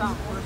Of.